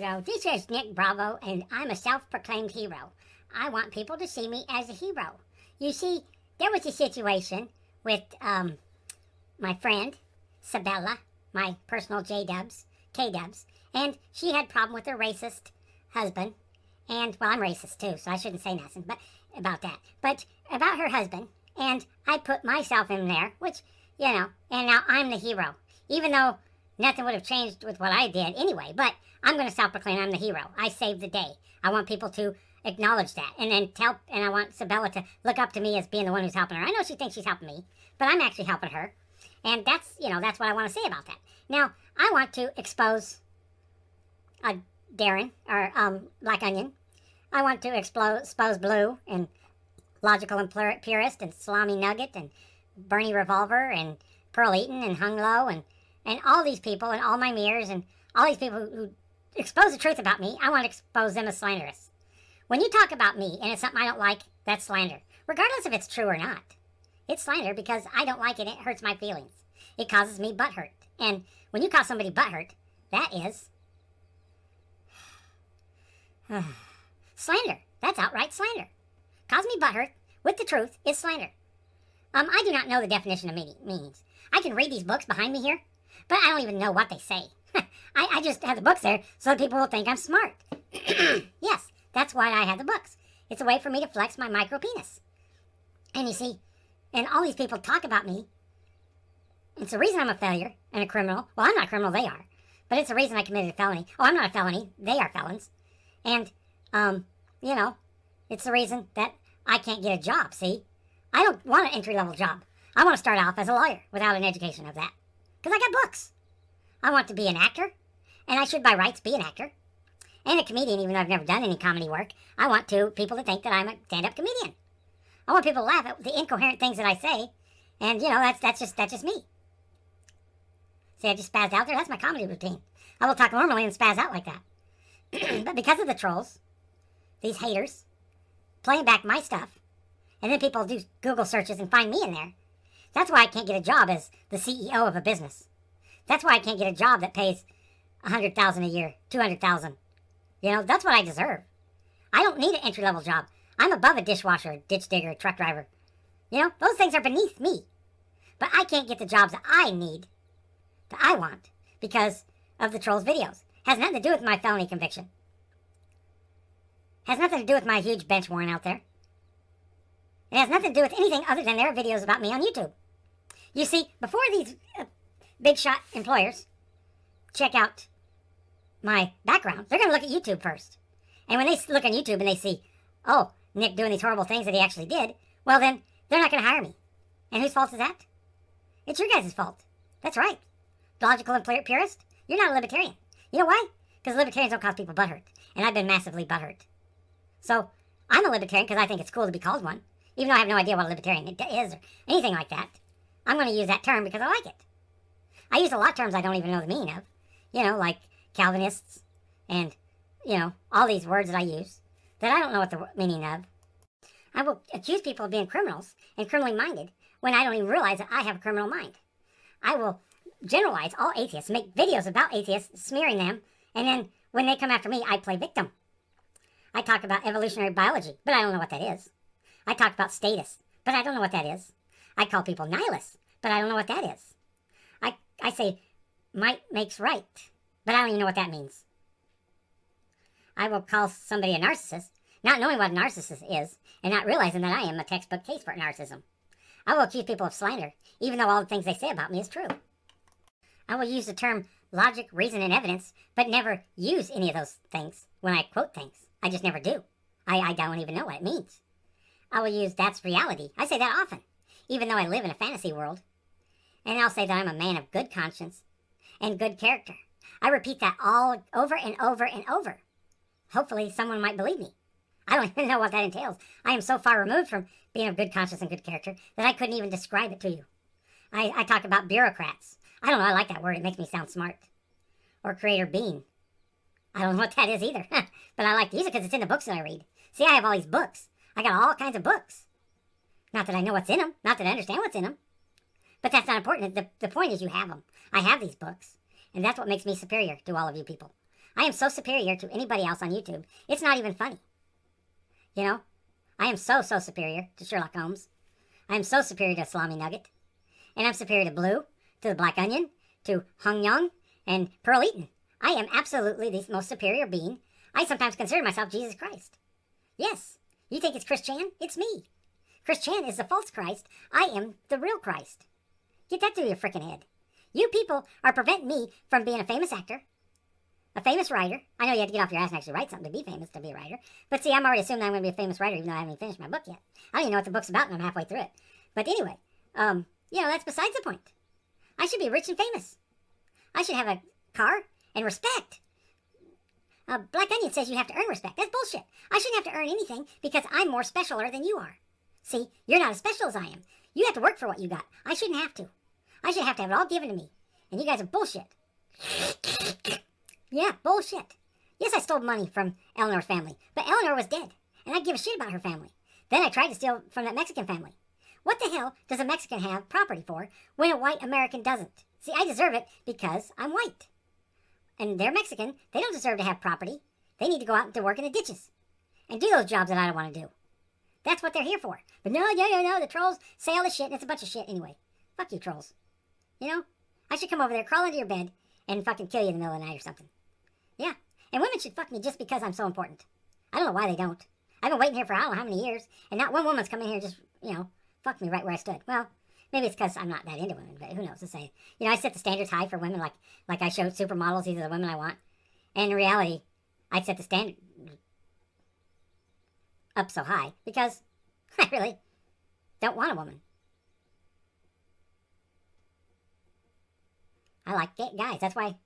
This is Nick Bravo, and I'm a self proclaimed hero. I want people to see me as a hero. You see, there was a situation with um, my friend, Sabella, my personal J Dubs, K Dubs, and she had a problem with her racist husband. And, well, I'm racist too, so I shouldn't say nothing but, about that. But about her husband, and I put myself in there, which, you know, and now I'm the hero. Even though nothing would have changed with what I did anyway, but I'm going to self proclaim I'm the hero. I saved the day. I want people to acknowledge that and then tell, and I want Sabella to look up to me as being the one who's helping her. I know she thinks she's helping me, but I'm actually helping her. And that's, you know, that's what I want to say about that. Now, I want to expose uh, Darren, or um, Black Onion. I want to expose, expose Blue and Logical and Purist and Salami Nugget and Bernie Revolver and Pearl Eaton and Hung Low and, and all these people and all my mirrors and all these people who, expose the truth about me. I want to expose them as slanderous. When you talk about me and it's something I don't like, that's slander. Regardless if it's true or not. It's slander because I don't like it. It hurts my feelings. It causes me butt hurt. And when you cause somebody butt hurt, that is slander. That's outright slander. Cause me butt hurt with the truth is slander. Um, I do not know the definition of meaning, meanings. I can read these books behind me here, but I don't even know what they say. I, I just have the books there so people will think I'm smart. yes, that's why I have the books. It's a way for me to flex my micro penis. And you see, and all these people talk about me. It's the reason I'm a failure and a criminal. Well, I'm not a criminal, they are. But it's the reason I committed a felony. Oh, I'm not a felony. They are felons. And, um, you know, it's the reason that I can't get a job, see? I don't want an entry level job. I want to start off as a lawyer without an education of that. Because I got books. I want to be an actor, and I should by rights be an actor. And a comedian, even though I've never done any comedy work. I want to people to think that I'm a stand up comedian. I want people to laugh at the incoherent things that I say. And you know, that's that's just that's just me. See, I just spazzed out there. That's my comedy routine. I will talk normally and spaz out like that. but because of the trolls, these haters, playing back my stuff, and then people do Google searches and find me in there. That's why I can't get a job as the CEO of a business. That's why I can't get a job that pays a hundred thousand a year, two hundred thousand. You know, that's what I deserve. I don't need an entry level job. I'm above a dishwasher, ditch digger, truck driver. You know, those things are beneath me. But I can't get the jobs that I need, that I want, because of the trolls' videos. Has nothing to do with my felony conviction. Has nothing to do with my huge bench warrant out there. It has nothing to do with anything other than their videos about me on YouTube. You see, before these uh, big shot employers check out my background, they're going to look at YouTube first. And when they look on YouTube and they see, oh, Nick doing these horrible things that he actually did, well, then they're not going to hire me. And whose fault is that? It's your guys' fault. That's right. Logical and purist, you're not a libertarian. You know why? Because libertarians don't cause people butthurt. And I've been massively butthurt. So I'm a libertarian because I think it's cool to be called one, even though I have no idea what a libertarian is or anything like that. I'm going to use that term because I like it. I use a lot of terms I don't even know the meaning of. You know, like Calvinists and, you know, all these words that I use that I don't know what the meaning of. I will accuse people of being criminals and criminally minded when I don't even realize that I have a criminal mind. I will generalize all atheists, make videos about atheists, smearing them, and then when they come after me, I play victim. I talk about evolutionary biology, but I don't know what that is. I talk about status, but I don't know what that is. I call people nihilists, but I don't know what that is. I, I say might makes right, but I don't even know what that means. I will call somebody a narcissist, not knowing what a narcissist is, and not realizing that I am a textbook case for narcissism. I will accuse people of slander, even though all the things they say about me is true. I will use the term logic, reason, and evidence, but never use any of those things when I quote things. I just never do. I, I don't even know what it means. I will use that's reality. I say that often, even though I live in a fantasy world. And I'll say that I'm a man of good conscience and good character. I repeat that all over and over and over. Hopefully, someone might believe me. I don't even know what that entails. I am so far removed from being of good conscience and good character that I couldn't even describe it to you. I, I talk about bureaucrats. I don't know, I like that word. It makes me sound smart. Or creator being. I don't know what that is either. but I like to use it because it's in the books that I read. See, I have all these books. I got all kinds of books. Not that I know what's in them. Not that I understand what's in them. But that's not important. The, the point is you have them. I have these books. And that's what makes me superior to all of you people. I am so superior to anybody else on YouTube. It's not even funny. You know? I am so, so superior to Sherlock Holmes. I am so superior to Salami Nugget. And I'm superior to Blue, to the Black Onion, to Hung Young, and Pearl Eaton. I am absolutely the most superior being. I sometimes consider myself Jesus Christ. Yes. You think it's Chris Chan? It's me. Chris Chan is the false Christ. I am the real Christ. Get that through your frickin' head. You people are preventing me from being a famous actor, a famous writer. I know you have to get off your ass and actually write something to be famous to be a writer. But see, I'm already assuming I'm going to be a famous writer even though I haven't even finished my book yet. I don't even know what the book's about and I'm halfway through it. But anyway, um, you know, that's besides the point. I should be rich and famous. I should have a car and respect. Uh, Black Onion says you have to earn respect. That's bullshit. I shouldn't have to earn anything because I'm more specialer than you are. See, you're not as special as I am. You have to work for what you got. I shouldn't have to. I should have to have it all given to me. And you guys are bullshit. yeah, bullshit. Yes, I stole money from Eleanor's family, but Eleanor was dead, and I give a shit about her family. Then I tried to steal from that Mexican family. What the hell does a Mexican have property for when a white American doesn't? See, I deserve it because I'm white. And they're Mexican. They don't deserve to have property. They need to go out to work in the ditches and do those jobs that I don't want to do. That's what they're here for. But no, no, no, no. The trolls say all the shit, and it's a bunch of shit anyway. Fuck you, trolls. You know? I should come over there, crawl into your bed, and fucking kill you in the middle of the night or something. Yeah. And women should fuck me just because I'm so important. I don't know why they don't. I've been waiting here for I don't know how many years, and not one woman's come in here just, you know, fuck me right where I stood. Well, maybe it's because I'm not that into women, but who knows to say. You know, I set the standards high for women, like like I showed supermodels, these are the women I want. And in reality, I set the standard up so high because I really don't want a woman. I like guys. That's why